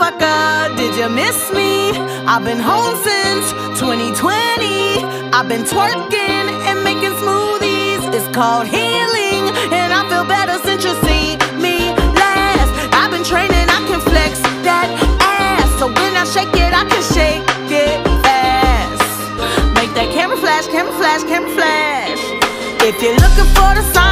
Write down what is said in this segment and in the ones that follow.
motherfucker, did you miss me? I've been home since 2020. I've been twerking and making smoothies. It's called healing, and I feel better since you see me last. I've been training, I can flex that ass. So when I shake it, I can shake it fast. Make that camera flash, camera flash, camera flash. If you're looking for the sign,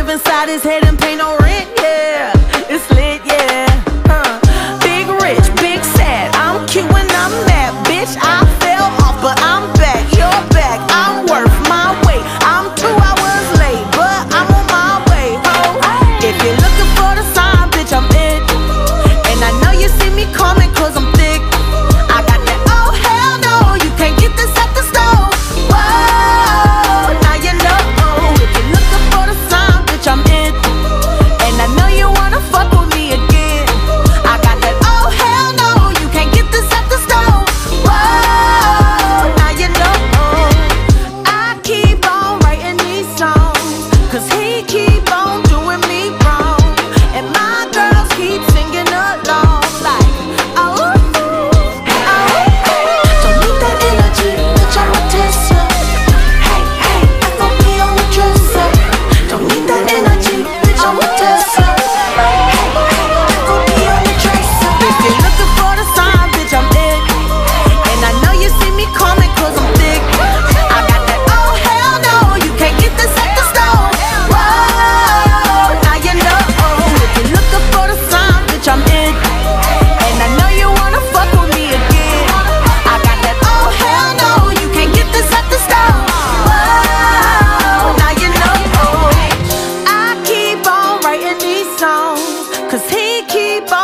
live inside his head and pay no rent. Take it.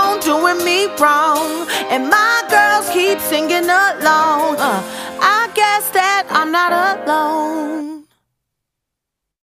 wrong, doing me wrong. And my girls keep singing along. Uh, I guess that I'm not alone.